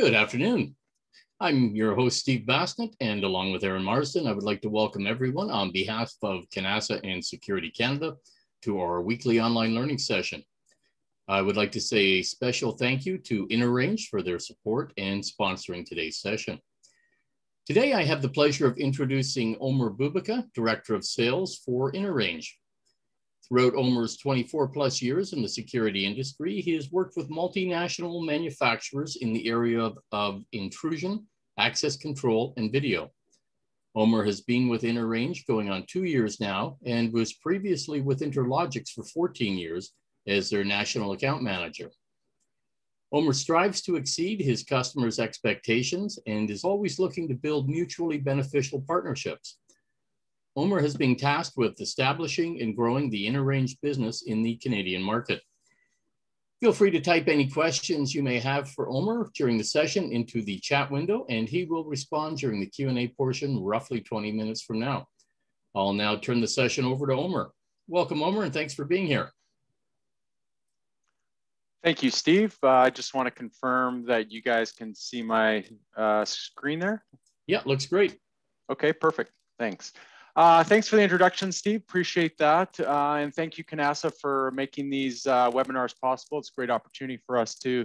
Good afternoon. I'm your host, Steve Basnett, and along with Aaron Marsden, I would like to welcome everyone on behalf of CANASA and Security Canada to our weekly online learning session. I would like to say a special thank you to Inner Range for their support and sponsoring today's session. Today, I have the pleasure of introducing Omer Bubaka, Director of Sales for Inner Range. Throughout Omer's 24 plus years in the security industry, he has worked with multinational manufacturers in the area of, of intrusion, access control, and video. Omer has been with Inner Range going on two years now and was previously with Interlogix for 14 years as their national account manager. Omer strives to exceed his customers' expectations and is always looking to build mutually beneficial partnerships. Omer has been tasked with establishing and growing the inner range business in the Canadian market. Feel free to type any questions you may have for Omer during the session into the chat window, and he will respond during the Q&A portion roughly 20 minutes from now. I'll now turn the session over to Omer. Welcome, Omer, and thanks for being here. Thank you, Steve. Uh, I just want to confirm that you guys can see my uh, screen there. Yeah, looks great. Okay, perfect. Thanks. Uh, thanks for the introduction, Steve. Appreciate that. Uh, and thank you, CANASA, for making these uh, webinars possible. It's a great opportunity for us to,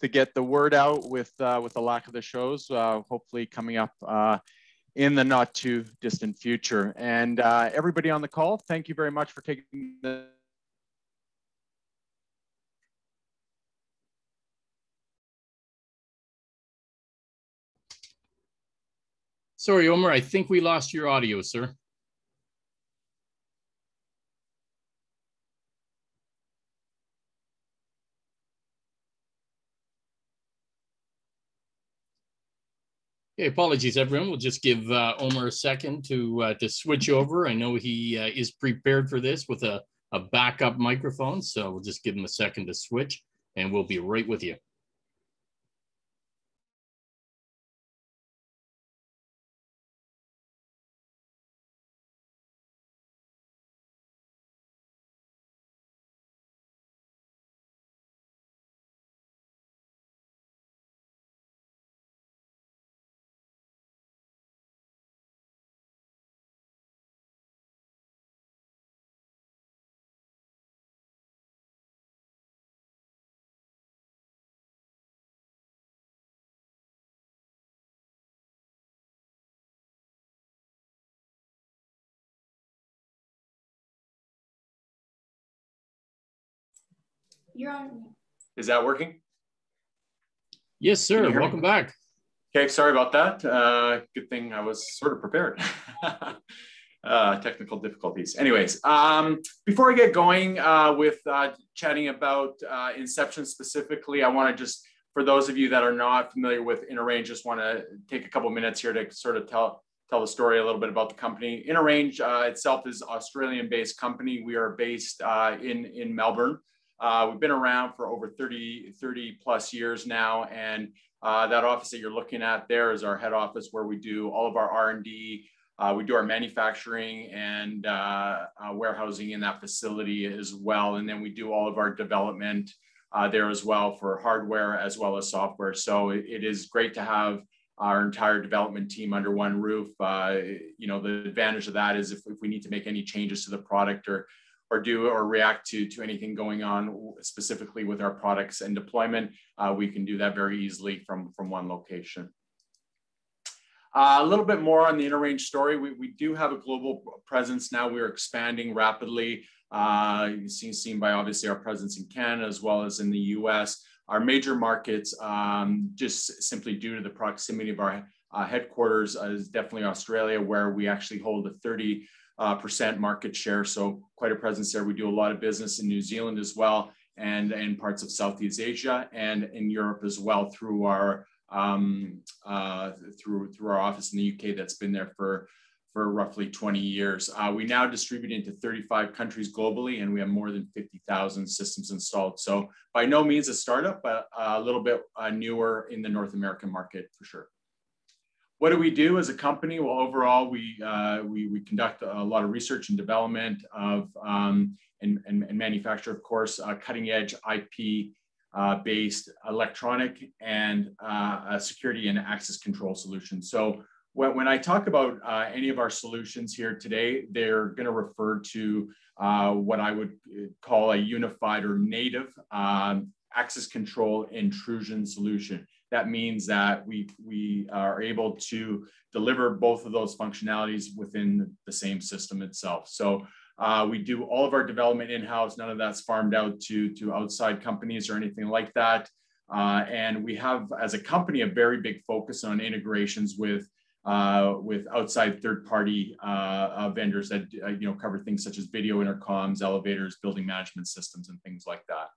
to get the word out with, uh, with the lack of the shows, hopefully coming up in the not too distant future. And everybody on the call, thank you very much for taking the Sorry, Omer, I think we lost your audio, sir. Okay, apologies, everyone. We'll just give uh, a second to uh, to switch over. I know he uh, is prepared for this with a, a backup microphone, so we'll just give him a second to switch, and we'll be right with you. You're on. Is that working? Yes, sir. Welcome me? back. Okay, sorry about that. Uh, good thing I was sort of prepared. uh, technical difficulties. Anyways, um, before I get going uh, with uh, chatting about uh, Inception specifically, I want to just, for those of you that are not familiar with Inner Range, just want to take a couple minutes here to sort of tell tell the story a little bit about the company. Inner Range uh, itself is Australian-based company. We are based uh, in in Melbourne. Uh, we've been around for over 30, 30 plus years now. And uh, that office that you're looking at there is our head office where we do all of our R&D. Uh, we do our manufacturing and uh, uh, warehousing in that facility as well. And then we do all of our development uh, there as well for hardware as well as software. So it, it is great to have our entire development team under one roof. you know, the advantage of that is if, if we need to make any changes to the product or or do or react to, to anything going on specifically with our products and deployment, uh, we can do that very easily from, from one location. Uh, a little bit more on the Inner Range story. We, we do have a global presence now. We are expanding rapidly. Uh, seen, seen by obviously our presence in Canada as well as in the US. Our major markets, um, just simply due to the proximity of our uh, headquarters, uh, is definitely Australia, where we actually hold a 30 uh, percent market share. So quite a presence there. We do a lot of business in New Zealand as well, and in parts of Southeast Asia and in Europe as well through our um, uh, through through our office in the UK that's been there for for roughly 20 years. Uh, we now distribute into 35 countries globally, and we have more than 50,000 systems installed. So by no means a startup, but a little bit uh, newer in the North American market for sure. What do we do as a company? Well, overall, we, uh, we, we, conduct a lot of research and development of um, and, and, and, manufacture, of course, uh, cutting edge IP uh, based electronic and uh, security and access control solution. So when, when I talk about uh, any of our solutions here today, they're going to refer to uh, what I would call a unified or native um, access control intrusion solution. That means that we, we are able to deliver both of those functionalities within the same system itself. So uh, we do all of our development in-house. None of that's farmed out to, to outside companies or anything like that. Uh, and we have, as a company, a very big focus on integrations with uh, with outside third-party uh, uh, vendors that uh, you know cover things such as video intercoms, elevators, building management systems, and things like that.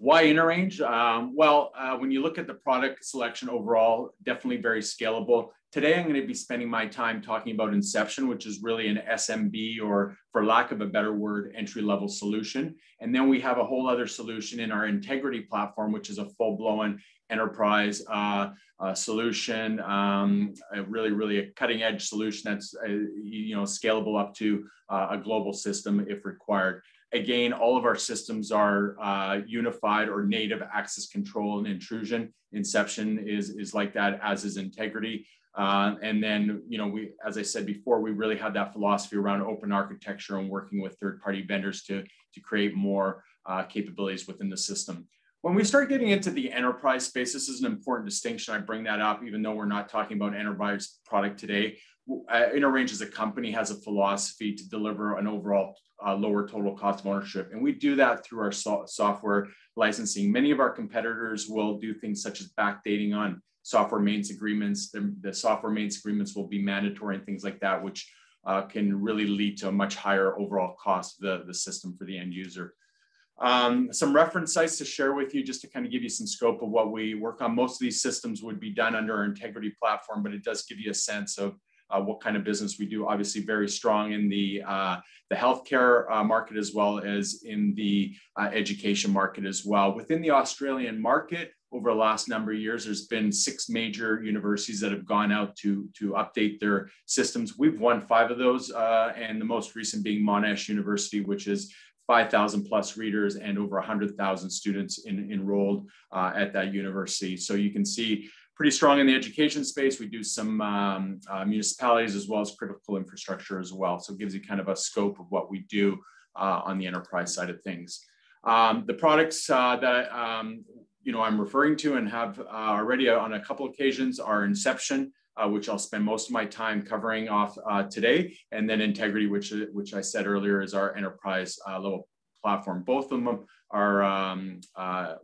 Why Inner Range? Um, well, uh, when you look at the product selection overall, definitely very scalable. Today, I'm going to be spending my time talking about Inception, which is really an SMB or, for lack of a better word, entry level solution. And then we have a whole other solution in our Integrity platform, which is a full blown enterprise uh, uh, solution, um, really, really a cutting edge solution that's uh, you know scalable up to uh, a global system if required. Again, all of our systems are uh, unified or native access control and intrusion. Inception is, is like that, as is integrity. Uh, and then, you know, we, as I said before, we really have that philosophy around open architecture and working with third-party vendors to, to create more uh, capabilities within the system. When we start getting into the enterprise space, this is an important distinction. I bring that up, even though we're not talking about enterprise product today. Uh, Inner Range as a company has a philosophy to deliver an overall uh, lower total cost of ownership. And we do that through our so software licensing. Many of our competitors will do things such as backdating on software maintenance agreements. The, the software maintenance agreements will be mandatory and things like that, which uh, can really lead to a much higher overall cost of the, the system for the end user. Um, some reference sites to share with you just to kind of give you some scope of what we work on. Most of these systems would be done under our integrity platform, but it does give you a sense of uh, what kind of business we do. Obviously, very strong in the uh, the healthcare uh, market as well as in the uh, education market as well. Within the Australian market, over the last number of years, there's been six major universities that have gone out to to update their systems. We've won five of those, uh, and the most recent being Monash University, which is 5,000 plus readers and over 100,000 students in, enrolled uh, at that university. So you can see pretty strong in the education space. We do some um, uh, municipalities as well as critical infrastructure as well. So it gives you kind of a scope of what we do uh, on the enterprise side of things. Um, the products uh, that um, you know I'm referring to and have uh, already on a couple occasions are Inception, uh, which I'll spend most of my time covering off uh, today, and then Integrity, which, which I said earlier is our enterprise level platform. Both of them are um, uh,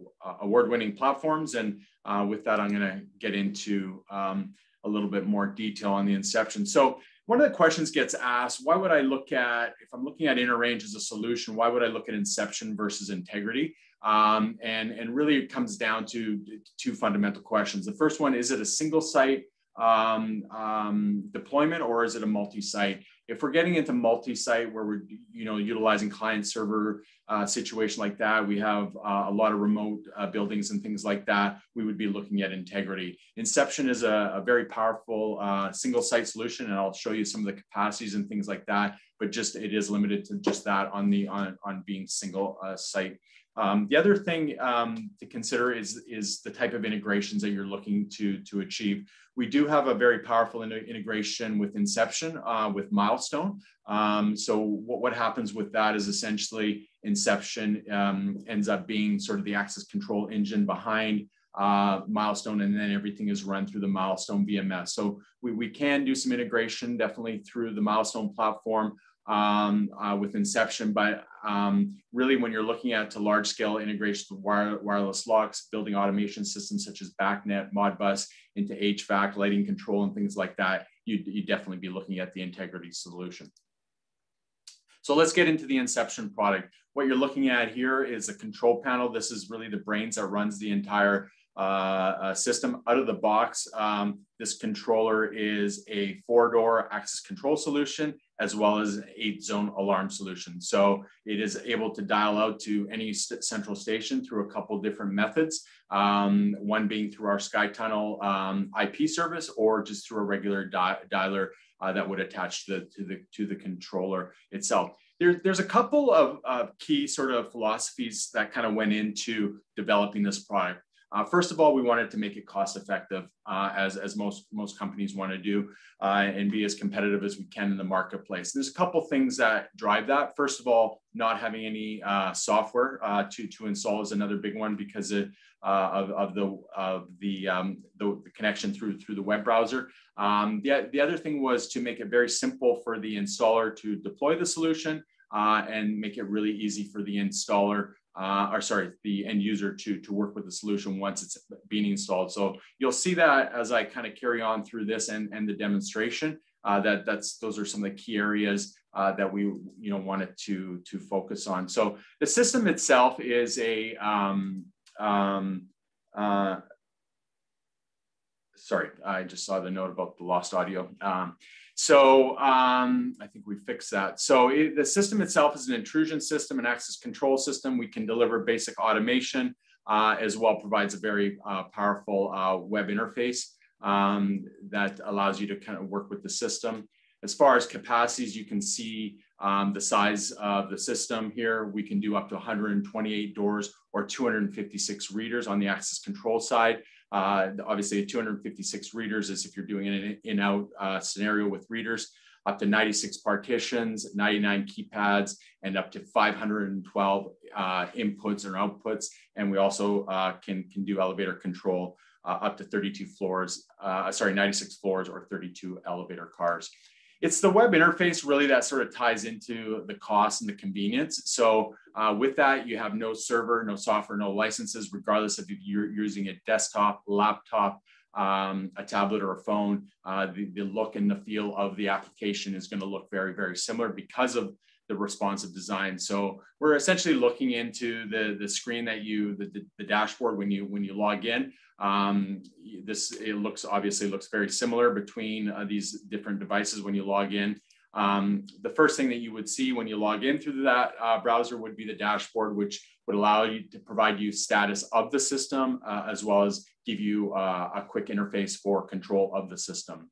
award-winning platforms, and uh, with that, I'm going to get into um, a little bit more detail on the inception. So one of the questions gets asked, why would I look at, if I'm looking at Inner Range as a solution, why would I look at Inception versus Integrity? Um, and, and really it comes down to two fundamental questions. The first one, is it a single site um, um, deployment or is it a multi-site? If we're getting into multi-site where we're you know utilizing client server uh, situation like that, we have uh, a lot of remote uh, buildings and things like that. We would be looking at integrity. Inception is a, a very powerful uh, single site solution, and I'll show you some of the capacities and things like that. But just it is limited to just that on the on on being single uh, site. Um, the other thing um, to consider is, is the type of integrations that you're looking to, to achieve. We do have a very powerful in integration with Inception, uh, with Milestone. Um, so what, what happens with that is essentially Inception um, ends up being sort of the access control engine behind uh, Milestone, and then everything is run through the Milestone VMS. So we, we can do some integration definitely through the Milestone platform um, uh, with Inception, but um, really when you're looking at to large scale integration of wire, wireless locks, building automation systems such as BACnet, Modbus into HVAC, lighting control and things like that, you'd, you'd definitely be looking at the integrity solution. So let's get into the Inception product. What you're looking at here is a control panel. This is really the brains that runs the entire uh, uh, system out of the box. Um, this controller is a four door access control solution as well as eight zone alarm solution. So it is able to dial out to any st central station through a couple different methods. Um, one being through our SkyTunnel um, IP service or just through a regular di dialer uh, that would attach to the, to the, to the controller itself. there, there's a couple of, of key sort of philosophies that kind of went into developing this product. Uh, first of all, we wanted to make it cost effective, uh, as, as most, most companies want to do, uh, and be as competitive as we can in the marketplace. There's a couple things that drive that. First of all, not having any uh, software uh, to, to install is another big one because of, uh, of, of, the, of the, um, the, the, connection through, through the web browser. Um, the, the other thing was to make it very simple for the installer to deploy the solution and make it really easy for the installer uh, or sorry, the end user to, to work with the solution once it's being installed. So you'll see that as I kind of carry on through this and, and the demonstration, uh, that that's those are some of the key areas uh, that we you know wanted to, to focus on. So the system itself is a, um, um, uh, sorry, I just saw the note about the lost audio. Um, so um, I think we fixed that. So it, the system itself is an intrusion system, an access control system. We can deliver basic automation uh, as well provides a very uh, powerful uh, web interface um, that allows you to kind of work with the system. As far as capacities, you can see um, the size of the system here. We can do up to 128 doors or 256 readers on the access control side. Uh, obviously, 256 readers is if you're doing an in-out uh, scenario with readers, up to 96 partitions, 99 keypads, and up to 512 uh, inputs or outputs. And we also uh, can, can do elevator control uh, up to 32 floors, uh, sorry, 96 floors or 32 elevator cars it's the web interface really that sort of ties into the cost and the convenience. So uh, with that, you have no server, no software, no licenses, regardless of if you're using a desktop, laptop, um, a tablet or a phone, uh, the, the look and the feel of the application is going to look very, very similar because of the responsive design. So we're essentially looking into the, the screen that you, the, the, the dashboard when you, when you log in. Um, this, it looks, obviously looks very similar between uh, these different devices when you log in. Um, the first thing that you would see when you log in through that uh, browser would be the dashboard, which would allow you to provide you status of the system, uh, as well as give you uh, a quick interface for control of the system.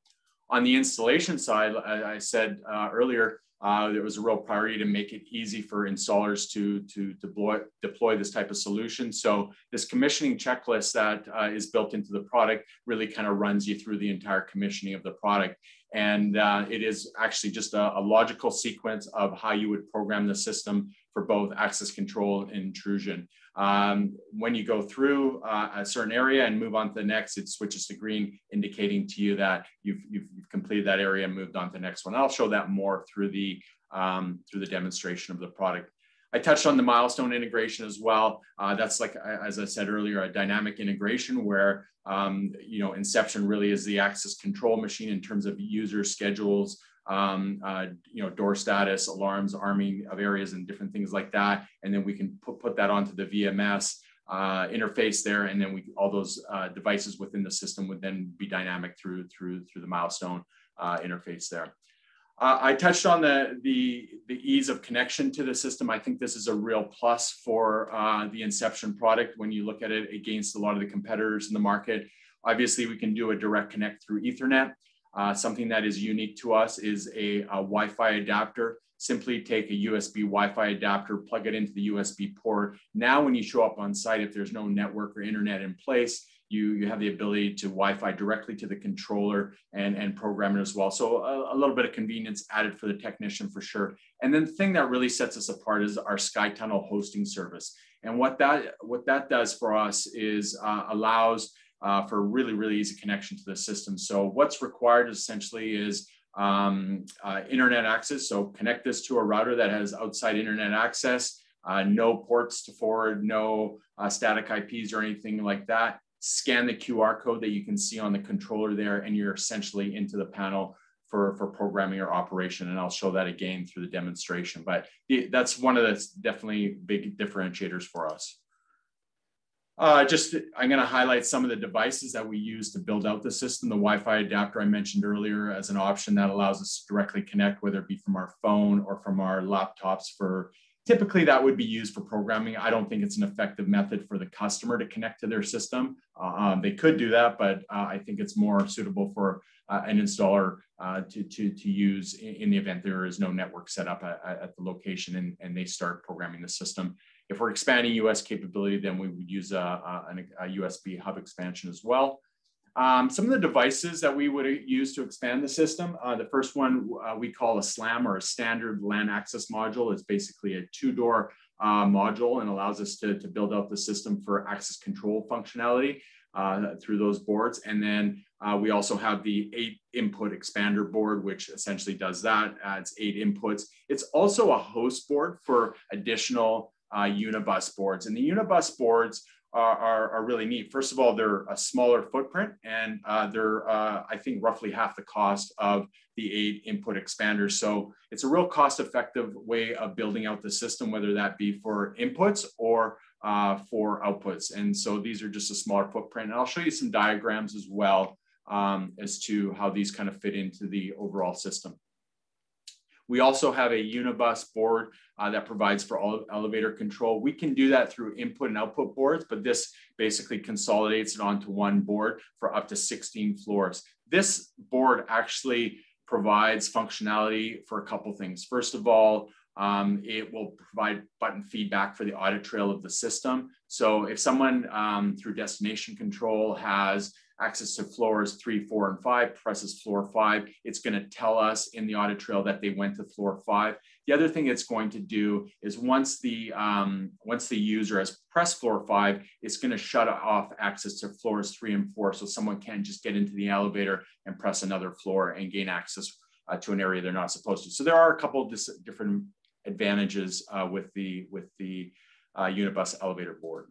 On the installation side, I said uh, earlier, uh, there was a real priority to make it easy for installers to, to deploy, deploy this type of solution. So this commissioning checklist that uh, is built into the product really kind of runs you through the entire commissioning of the product. And uh, it is actually just a, a, logical sequence of how you would program the system for both access control and intrusion. Um, when you go through uh, a certain area and move on to the next, it switches to green, indicating to you that you've, you've, you've completed that area and moved on to the next one. I'll show that more through the, um, through the demonstration of the product. I touched on the milestone integration as well. Uh, that's like, as I said earlier, a dynamic integration where, um, you know, Inception really is the access control machine in terms of user schedules, um, uh, you know, door status, alarms, arming of areas and different things like that. And then we can put, put that onto the VMS uh, interface there. And then we, all those uh, devices within the system would then be dynamic through, through, through the milestone uh, interface there. Uh, I touched on the, the, the ease of connection to the system. I think this is a real plus for uh, the Inception product when you look at it against a lot of the competitors in the market. Obviously, we can do a direct connect through Ethernet. Uh, something that is unique to us is a, a Wi-Fi adapter. Simply take a USB Wi-Fi adapter, plug it into the USB port. Now, when you show up on site, if there's no network or internet in place, you, you have the ability to Wi-Fi directly to the controller and, and program it as well. So a, a, little bit of convenience added for the technician for sure. And then the thing that really sets us apart is our SkyTunnel hosting service. And what that, what that does for us is uh, allows uh, for really, really easy connection to the system. So what's required essentially is um, uh, internet access. So connect this to a router that has outside internet access, uh, no ports to forward, no uh, static IPs or anything like that. Scan the QR code that you can see on the controller there, and you're essentially into the panel for, for programming or operation. And I'll show that again through the demonstration. But that's one of the definitely big differentiators for us. Uh, just, I'm going to highlight some of the devices that we use to build out the system. The Wi-Fi adapter I mentioned earlier as an option that allows us to directly connect, whether it be from our phone or from our laptops for typically that would be used for programming. I don't think it's an effective method for the customer to connect to their system. Uh, um, they could do that, but uh, I think it's more suitable for uh, an installer uh, to, to, to use in, in, the event there is no network set up at, at the location and, and they start programming the system. If we're expanding US capability, then we would use a, a, a USB hub expansion as well. Um, some of the devices that we would use to expand the system, uh, the first one uh, we call a SLAM or a standard LAN access module. It's basically a two-door uh, module and allows us to, to build out the system for access control functionality uh, through those boards. And then uh, we also have the eight input expander board, which essentially does that, adds eight inputs. It's also a host board for additional uh, Unibus boards. And the Unibus boards are, are, are, really neat. First of all, they're a smaller footprint and uh, they're, uh, I think, roughly half the cost of the eight input expanders. So it's a real cost effective way of building out the system, whether that be for inputs or uh, for outputs. And so these are just a smaller footprint. And I'll show you some diagrams as well um, as to how these kind of fit into the overall system. We also have a Unibus board uh, that provides for all elevator control. We can do that through input and output boards, but this basically consolidates it onto one board for up to 16 floors. This board actually provides functionality for a couple things. First of all, um, it will provide button feedback for the audit trail of the system. So if someone um, through destination control has access to floors three, four, and five, presses floor five, it's going to tell us in the audit trail that they went to floor five. The other thing it's going to do is once the um, once the user has pressed floor five, it's going to shut off access to floors three and four, so someone can't just get into the elevator and press another floor and gain access uh, to an area they're not supposed to. So there are a couple of different advantages uh, with the with the uh, Unibus elevator board.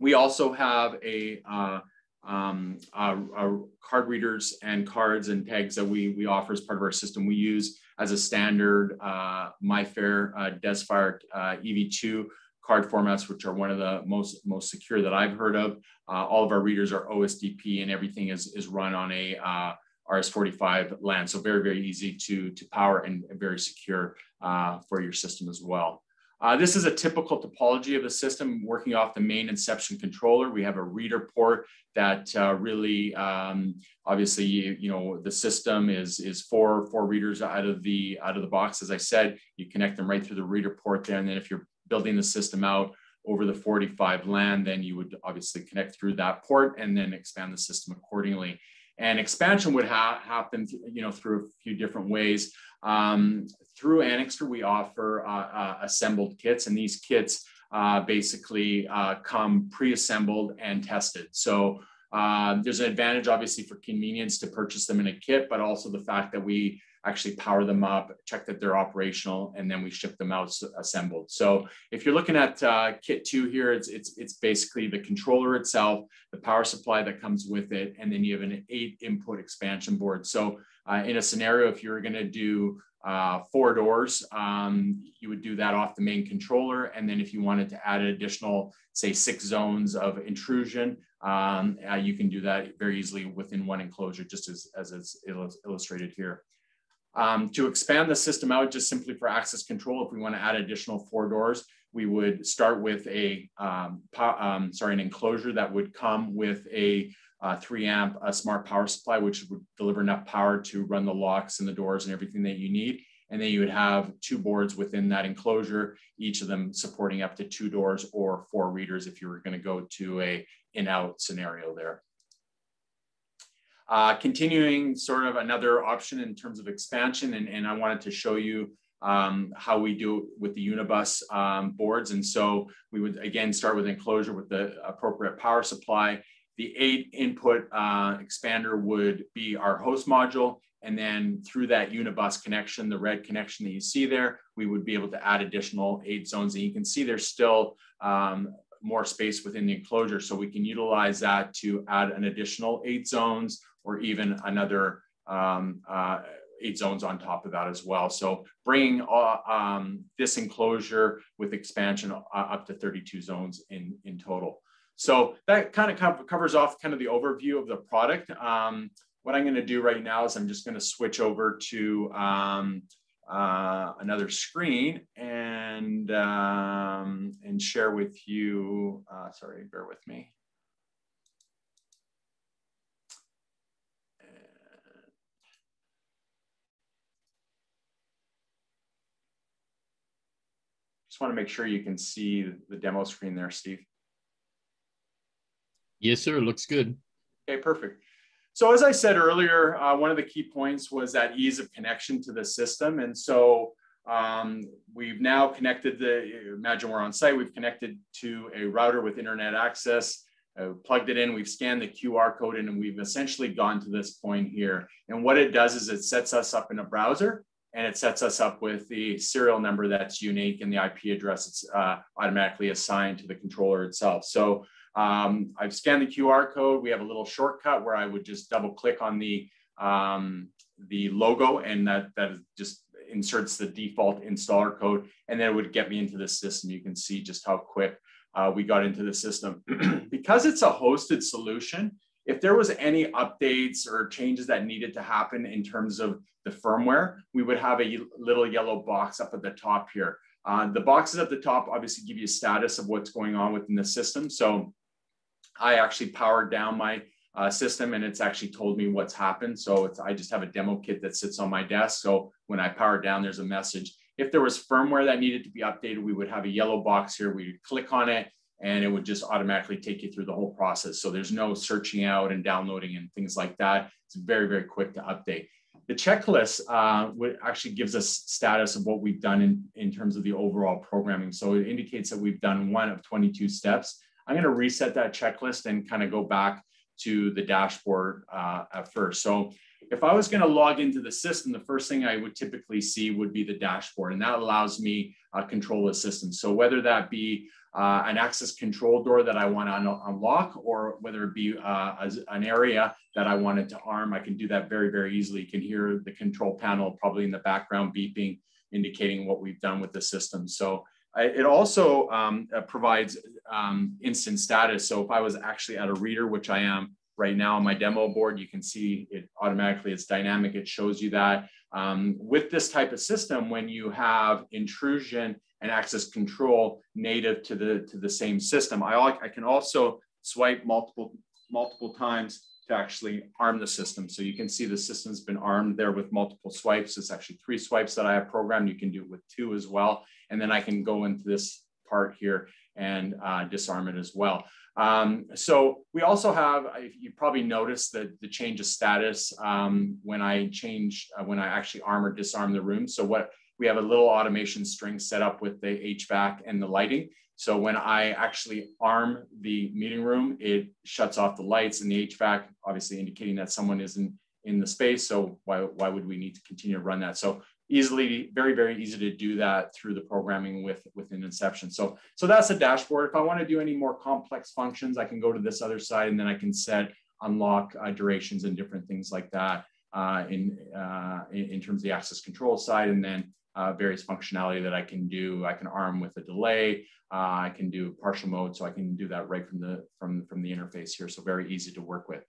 We also have a uh, um, uh, uh, card readers and cards and tags that we, we offer as part of our system. We use as a standard uh, MIFARE, uh, DESFire uh, EV2 card formats, which are one of the most, most secure that I've heard of. All of our readers are OSDP and everything is, is run on a uh, RS-45 LAN. So very, very easy to, to power and very secure for your system as well. Uh, this is a typical topology of the system working off the main inception controller. We have a reader port that uh, really, um, obviously, you, you, know, the system is, is four, four readers out of the out of the box. As I said, you connect them right through the reader port there. And then if you're building the system out over the 45 LAN, then you would obviously connect through that port and then expand the system accordingly. And expansion would ha happen, you know, through a few different ways. Um, through Anixter, we offer uh, uh, assembled kits, and these kits uh, basically uh, come pre-assembled and tested. So there's an advantage, obviously, for convenience to purchase them in a kit, but also the fact that we actually power them up, check that they're operational, and then we ship them out assembled. So if you're looking at uh, kit two here, it's, it's, it's basically the controller itself, the power supply that comes with it, and then you have an eight input expansion board. So uh, in a scenario, if you're gonna do uh, four doors, um, you would do that off the main controller. And then if you wanted to add an additional, say six zones of intrusion, um, uh, you can do that very easily within one enclosure, just as, as is illustrated here. Um, to expand the system out just simply for access control, if we want to add additional four doors, we would start with a, um, um, sorry, an enclosure that would come with a uh, three amp a smart power supply, which would deliver enough power to run the locks and the doors and everything that you need. And then you would have two boards within that enclosure, each of them supporting up to two doors or four readers if you were going to go to a in-out scenario there. Uh, continuing sort of another option in terms of expansion, and, and I wanted to show you um, how we do with the Unibus um, boards. And so we would again start with enclosure with the appropriate power supply. The eight input uh, expander would be our host module. And then through that Unibus connection, the red connection that you see there, we would be able to add additional eight zones. And you can see there's still um, more space within the enclosure. So we can utilize that to add an additional eight zones or even another um, uh, eight zones on top of that as well. So bringing uh, um, this enclosure with expansion uh, up to 32 zones in, in total. So that kind of covers off kind of the overview of the product. Um, what I'm going to do right now is I'm just going to switch over to um, uh, another screen and, um, and share with you, uh, sorry, bear with me. Just want to make sure you can see the demo screen there, Steve. Yes, sir. Looks good. Okay, perfect. So as I said earlier, uh, one of the key points was that ease of connection to the system. And so um, we've now connected the, imagine we're on site, we've connected to a router with internet access, uh, plugged it in, we've scanned the QR code in, and we've essentially gone to this point here. And what it does is it sets us up in a browser and it sets us up with the serial number that's unique and the IP address it's uh, automatically assigned to the controller itself. So um, I've scanned the QR code. We have a little shortcut where I would just double click on the, um, the logo and that, that just inserts the default installer code and then it would get me into the system. You can see just how quick uh, we got into the system. because it's a hosted solution, if there was any updates or changes that needed to happen in terms of the firmware, we would have a little yellow box up at the top here. Uh, the boxes at the top obviously give you a status of what's going on within the system. So I actually powered down my uh, system and it's actually told me what's happened. So I just have a demo kit that sits on my desk. So when I power down, there's a message. If there was firmware that needed to be updated, we would have a yellow box here. We'd click on it and it would just automatically take you through the whole process. So there's no searching out and downloading and things like that. It's very, very quick to update. The checklist uh, actually gives us status of what we've done in, in terms of the overall programming. So it indicates that we've done one of 22 steps. I'm going to reset that checklist and kind of go back to the dashboard uh, at first. So if I was going to log into the system, the first thing I would typically see would be the dashboard, and that allows me uh, control the system. So whether that be uh, an access control door that I want to un unlock, or whether it be uh, an area that I wanted to arm, I can do that very, very easily. You can hear the control panel probably in the background beeping, indicating what we've done with the system. So it also um, uh, provides um, instant status. So if I was actually at a reader, which I am right now on my demo board, you can see it automatically, it's dynamic, it shows you that. Um, with this type of system, when you have intrusion and access control native to the, to the same system, I, I can also swipe multiple, multiple times to actually arm the system. So you can see the system's been armed there with multiple swipes. It's actually three swipes that I have programmed. You can do it with two as well. And then I can go into this part here and uh, disarm it as well. Um, so we also have, you probably noticed that the change of status um, when I change, uh, when I actually arm or disarm the room. So what we have a little automation string set up with the HVAC and the lighting. So when I actually arm the meeting room, it shuts off the lights and the HVAC, obviously indicating that someone isn't in the space. So why, why would we need to continue to run that? So easily, very, very easy to do that through the programming with within Inception. So, so that's a dashboard. If I want to do any more complex functions, I can go to this other side and then I can set unlock uh, durations and different things like that uh, in, uh, in, in terms of the access control side. And then uh, various functionality that I can do. I can arm with a delay. Uh, I can do partial mode, so I can do that right from the from from the interface here. So very easy to work with.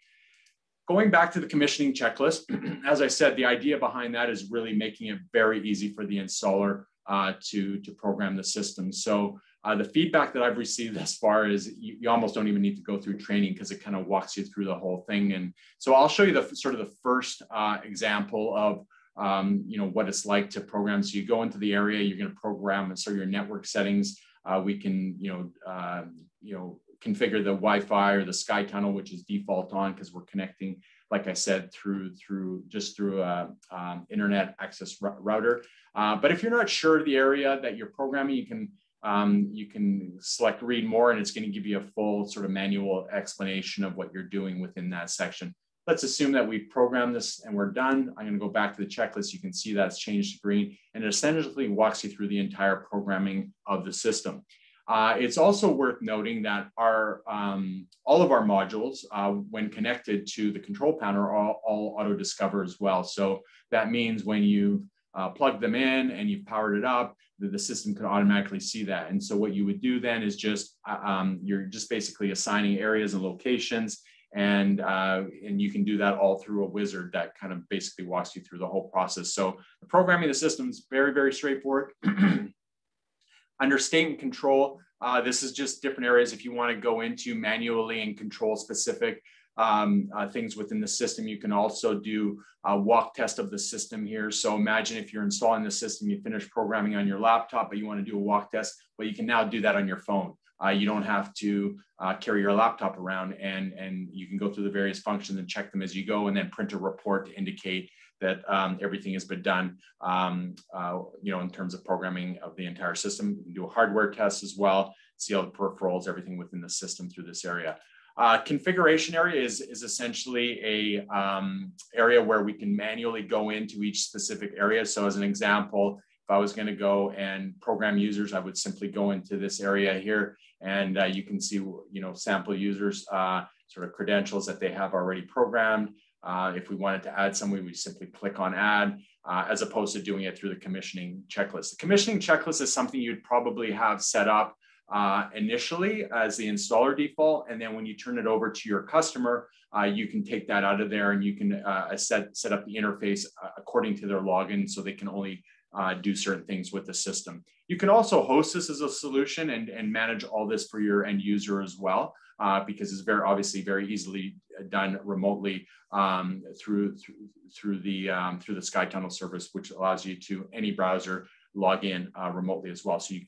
Going back to the commissioning checklist, as I said, the idea behind that is really making it very easy for the installer uh, to to program the system. So. Uh, the feedback that I've received thus far is you, you almost don't even need to go through training because it kind of walks you through the whole thing. And so I'll show you the sort of the first uh, example of um, you know, what it's like to program. So you go into the area, you're going to program and so your network settings. Uh, we can, you know, uh, you know, configure the Wi-Fi or the Sky Tunnel, which is default on because we're connecting, like I said, through through just through a um, internet access router. Uh, but if you're not sure of the area that you're programming, you can um, you can select read more and it's going to give you a full sort of manual explanation of what you're doing within that section. Let's assume that we've programmed this and we're done. I'm gonna go back to the checklist. You can see that's changed to green and it essentially walks you through the entire programming of the system. Uh, it's also worth noting that our um, all of our modules, uh, when connected to the control panel, are all, all auto discover as well. So that means when you've uh, plugged them in and you've powered it up, the, the system can automatically see that. And so what you would do then is just uh, um, you're just basically assigning areas and locations and uh, and you can do that all through a wizard that kind of basically walks you through the whole process. So the programming of the system is very very straightforward. Under state and control, uh, this is just different areas if you want to go into manually and control specific um, uh, things within the system. You can also do a walk test of the system here. So imagine if you're installing the system, you finish programming on your laptop, but you want to do a walk test. Well, you can now do that on your phone. Uh, you don't have to uh, carry your laptop around and, and you can go through the various functions and check them as you go and then print a report to indicate that um, everything has been done, um, uh, you know, in terms of programming of the entire system. You can do a hardware test as well, see all the peripherals, everything within the system through this area. Uh, configuration area is, is essentially a um, area where we can manually go into each specific area. So as an example, if I was going to go and program users, I would simply go into this area here and uh, you can see, you know, sample users uh, sort of credentials that they have already programmed. Uh, if we wanted to add someone, we would simply click on add uh, as opposed to doing it through the commissioning checklist. The commissioning checklist is something you'd probably have set up uh, initially as the installer default. And then when you turn it over to your customer, uh, you can take that out of there and you can set, set up the interface according to their login so they can only uh, do certain things with the system. You can also host this as a solution and, and manage all this for your end user as well, uh, because it's very obviously very easily done remotely um, through, through, through the um, through the SkyTunnel service, which allows you to any browser log in uh, remotely as well. So you,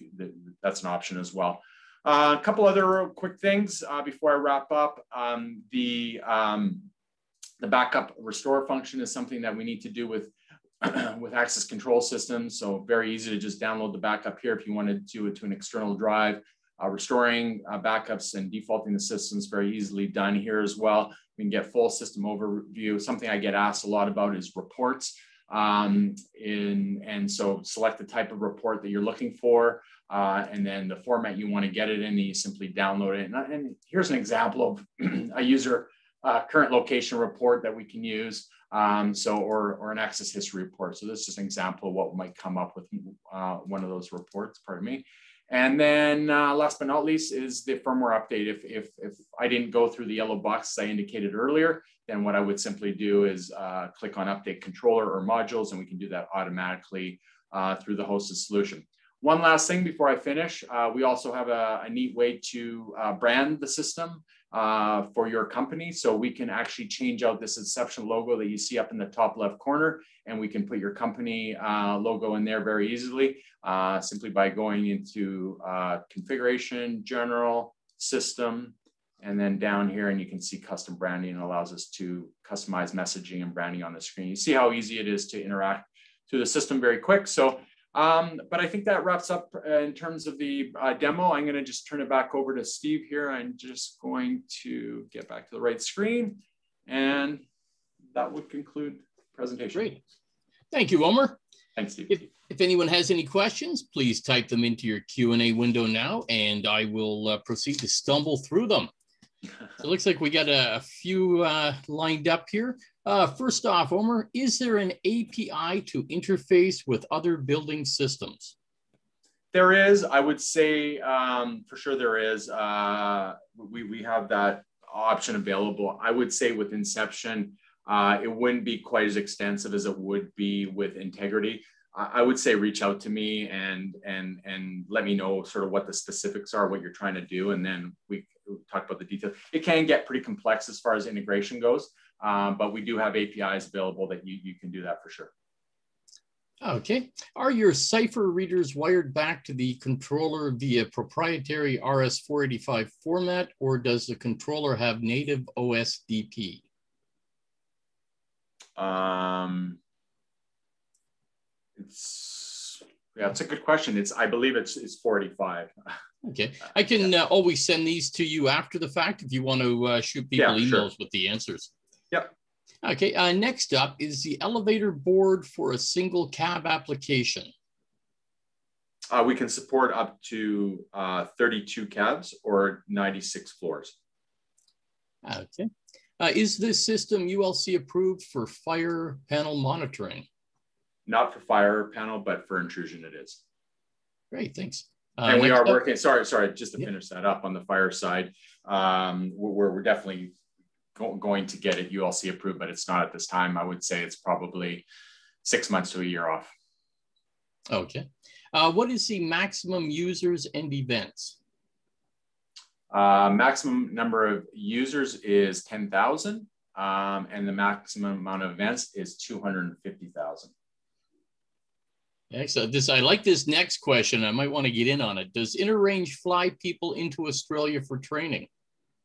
that's an option as well. Uh, a couple other quick things uh, before I wrap up. Um, the, um, the backup restore function is something that we need to do with, with access control systems. So very easy to just download the backup here if you wanted to do it to an external drive. Uh, restoring uh, backups and defaulting the systems very easily done here as well. We can get full system overview. Something I get asked a lot about is reports. Um, in, and so select the type of report that you're looking for, uh, and then the format you want to get it in, you simply download it. And, and here's an example of a user uh, current location report that we can use. Um, so, or, or an access history report. So this is an example of what might come up with uh, one of those reports, pardon me. And then uh, last but not least is the firmware update. If, if, if I didn't go through the yellow box I indicated earlier, then what I would simply do is uh, click on update controller or modules, and we can do that automatically uh, through the hosted solution. One last thing before I finish, uh, we also have a, a neat way to uh, brand the system uh, for your company. So we can actually change out this Inception logo that you see up in the top left corner, and we can put your company uh, logo in there very easily, uh, simply by going into configuration, general, system, and then down here, and you can see custom branding and allows us to customize messaging and branding on the screen. You see how easy it is to interact through the system very quick. So, um, but I think that wraps up uh, in terms of the uh, demo. I'm gonna just turn it back over to Steve here. I'm just going to get back to the right screen and that would conclude presentation. Great. Thank you, Omer. Thanks, Steve. If, if anyone has any questions, please type them into your Q&A window now, and I will uh, proceed to stumble through them it looks like we got a, a few uh, lined up here. Uh, first off, Omer, is there an API to interface with other building systems? There is, I would say um, for sure there is. Uh, we, we have that option available. I would say with Inception, uh, it wouldn't be quite as extensive as it would be with Integrity. I would say reach out to me and and and let me know sort of what the specifics are, what you're trying to do, and then we talk about the details. It can get pretty complex as far as integration goes, um, but we do have APIs available that you, you can do that for sure. Okay. Are your SIFER readers wired back to the controller via proprietary RS-485 format, or does the controller have native OSDP? Um, it's yeah, it's a good question. It's I believe it's it's 485. Okay, I can uh, always send these to you after the fact if you want to uh, shoot people yeah, emails sure. with the answers. Yep. Okay, uh, next up is the elevator board for a single cab application. Uh, we can support up to uh, 32 cabs or 96 floors. Okay. Uh, is this system ULC approved for fire panel monitoring? Not for fire panel, but for intrusion it is. Great, thanks. Uh, and we are working, sorry, sorry, just to finish that up on the fire side, um, we're, we're definitely go, going to get it ULC approved, but it's not at this time. I would say it's probably six months to a year off. Okay. Uh, what is the maximum users and events? Uh, maximum number of users is 10,000 um, and the maximum amount of events is 250,000. Excellent. This I like this next question. I might want to get in on it. Does Inner Range fly people into Australia for training?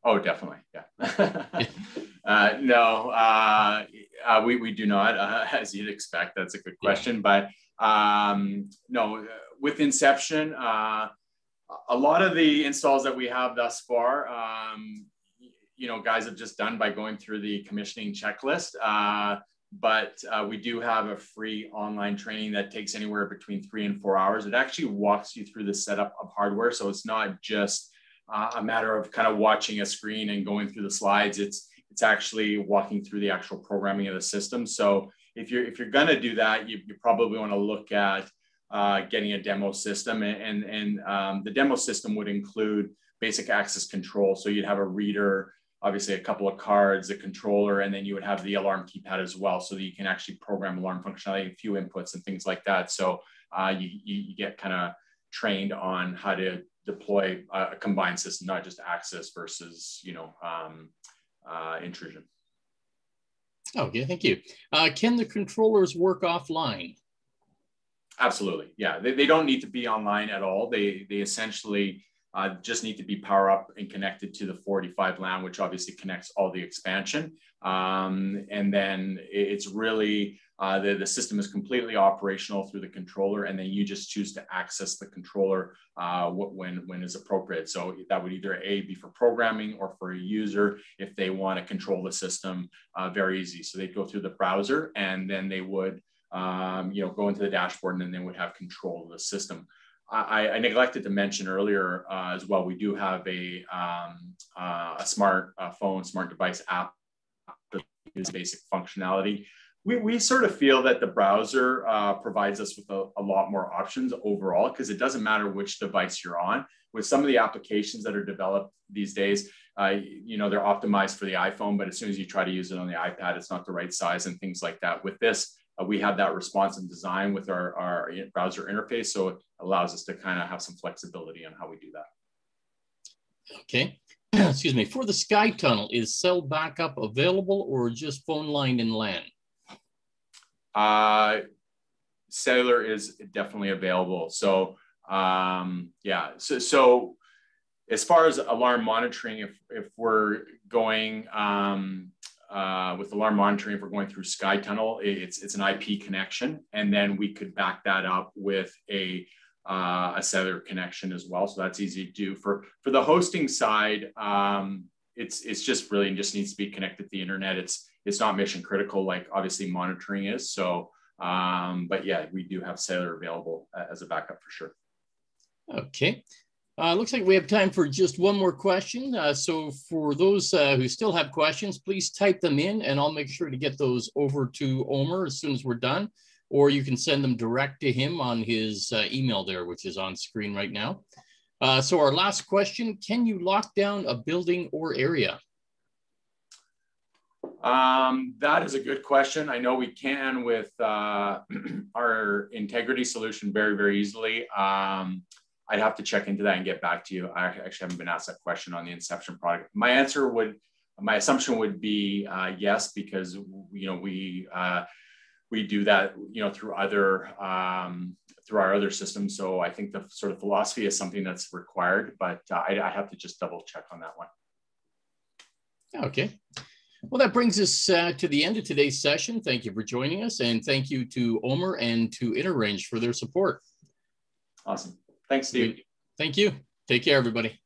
Oh, definitely. Yeah. uh, no, uh, uh, we, we do not, uh, as you'd expect. That's a good question. Yeah. But um, no, with Inception, uh, a lot of the installs that we have thus far, um, you know, guys have just done by going through the commissioning checklist. But uh, we do have a free online training that takes anywhere between three and four hours. It actually walks you through the setup of hardware. So it's not just uh, a matter of kind of watching a screen and going through the slides. It's it's actually walking through the actual programming of the system. So if you're if you're gonna do that, you, you probably want to look at uh, getting a demo system, and and, and um, the demo system would include basic access control. So you'd have a reader, obviously a couple of cards, a controller, and then you would have the alarm keypad as well, so that you can actually program alarm functionality, a few inputs and things like that. So uh, you, you get kind of trained on how to deploy a combined system, not just access versus you know um, uh, intrusion. Okay, thank you. Uh, can the controllers work offline? Absolutely, yeah. They, they don't need to be online at all. They they essentially uh, just need to be power up and connected to the 45 LAN, which obviously connects all the expansion. Um, and then it's really uh, the, the system is completely operational through the controller, and then you just choose to access the controller uh, when when is appropriate. So that would either a be for programming or for a user if they want to control the system. Uh, very easy. So they'd go through the browser, and then they would um, you know go into the dashboard, and then they would have control of the system. I, I, neglected to mention earlier uh, as well. We do have a um, uh, a smart uh, phone, smart device app that is basic functionality we, we sort of feel that the browser uh, provides us with a, a, lot more options overall because it doesn't matter which device you're on. With some of the applications that are developed these days, uh, you know, they're optimized for the iPhone, but as soon as you try to use it on the iPad, it's not the right size and things like that. With this, uh, we have that responsive design with our, our browser interface. So it allows us to kind of have some flexibility on how we do that. Okay. Excuse me. For the Sky Tunnel, is cell backup available or just phone line and LAN? Uh, cellular is definitely available. So um, yeah, so, so as far as alarm monitoring, if, if we're going um, uh, with alarm monitoring, if we're going through Sky Tunnel, it's, it's an IP connection. And then we could back that up with a, uh, a cellular connection as well. So that's easy to do. For, for the hosting side, um, it's, it's just really just needs to be connected to the internet. It's, it's not mission critical like obviously monitoring is. So, um, but yeah, we do have cellular available uh, as a backup for sure. Okay. Uh, looks like we have time for just one more question. Uh, so for those uh, who still have questions, please type them in and I'll make sure to get those over to Omer as soon as we're done. Or you can send them direct to him on his uh, email there, which is on screen right now. Uh, so our last question, can you lock down a building or area? Um, that is a good question. I know we can with uh, our Integriti solution very, very easily. Um, I'd have to check into that and get back to you. I actually haven't been asked that question on the Inception product. My answer would, my assumption would be uh, yes, because you know we uh, we do that you know through other um, through our other systems. So I think the sort of philosophy is something that's required, but uh, I, I have to just double check on that one. Okay. Well, that brings us uh, to the end of today's session. Thank you for joining us, and thank you to Omer and to Inner Range for their support. Awesome. Thanks, Steve. Thank you. Take care, everybody.